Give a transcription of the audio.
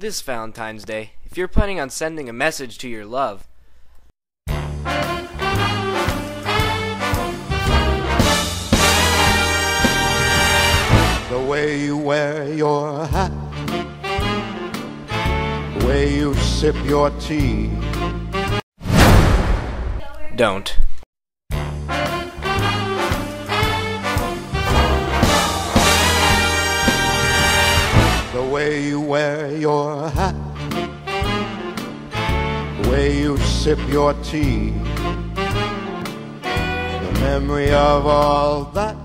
This Valentine's Day, if you're planning on sending a message to your love, The way you wear your hat, the way you sip your tea. don't. Way you wear your hat, the way you sip your tea. The memory of all that